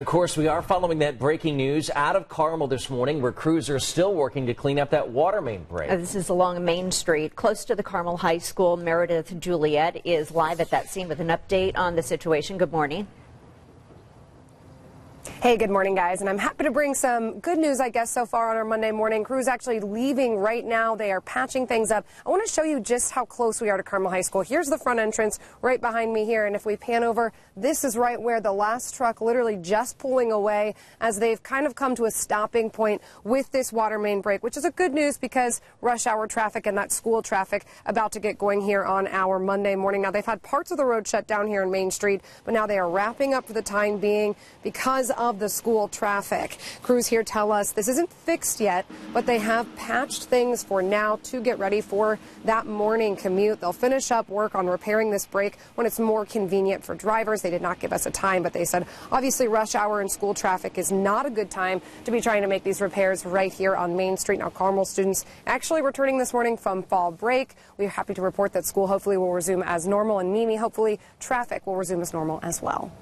Of course, we are following that breaking news out of Carmel this morning where crews are still working to clean up that water main break. This is along Main Street, close to the Carmel High School. Meredith Juliet is live at that scene with an update on the situation. Good morning. Hey, good morning, guys. And I'm happy to bring some good news, I guess, so far on our Monday morning. Crews actually leaving right now. They are patching things up. I want to show you just how close we are to Carmel High School. Here's the front entrance right behind me here. And if we pan over, this is right where the last truck literally just pulling away as they've kind of come to a stopping point with this water main break, which is a good news because rush hour traffic and that school traffic about to get going here on our Monday morning. Now, they've had parts of the road shut down here in Main Street, but now they are wrapping up for the time being because of of the school traffic. Crews here tell us this isn't fixed yet, but they have patched things for now to get ready for that morning commute. They'll finish up work on repairing this break when it's more convenient for drivers. They did not give us a time, but they said obviously rush hour and school traffic is not a good time to be trying to make these repairs right here on Main Street. Now, Carmel students actually returning this morning from fall break. We're happy to report that school hopefully will resume as normal, and Mimi, hopefully traffic will resume as normal as well.